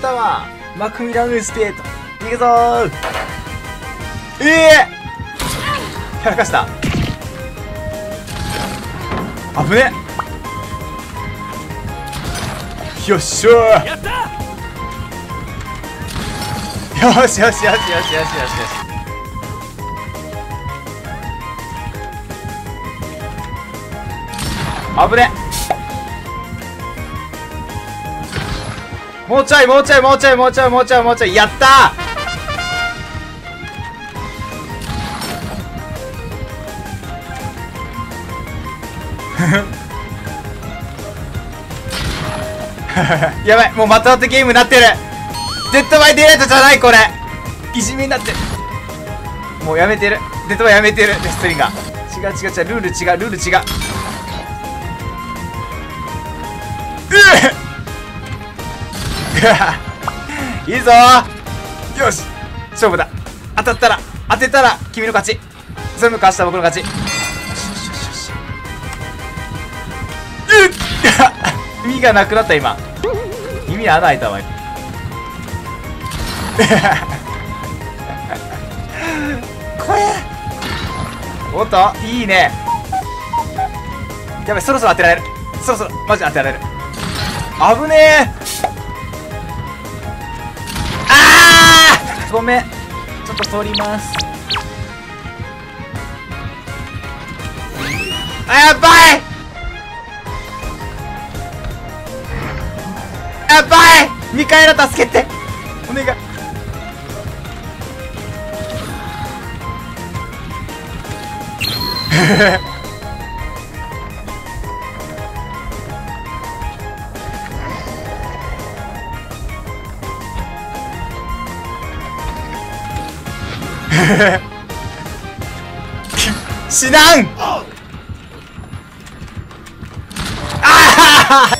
タワーマクミランステート行くぞー。ええ。ー、やらかした。危ね。よっしゃー。やったよしよしよしよしよしよしよし。危ね。もうちょいもうちょいもうちょいもうちょいもうちょいもうちょい。やった やばいもうまとまってゲームになってる。 Dead by Daylight じゃないこれ。いじめになってる。もうやめてる。デッドバイやめてる。レストリンが違う違う違う。ルール違うルール違う。いいぞ。よし。勝負だ。当たったら当てたら君の勝ち。全部貸した僕の勝ち。よしよしよしよしうっ。意味がなくなった今。意味穴開いたわこれ おっといいね。やばいそろそろ当てられる。そろそろマジ当てられる。危ねえ。ああごめちょっと通ります。あやばい。やばい。ミカエラ助けて。お願い。死 なんああ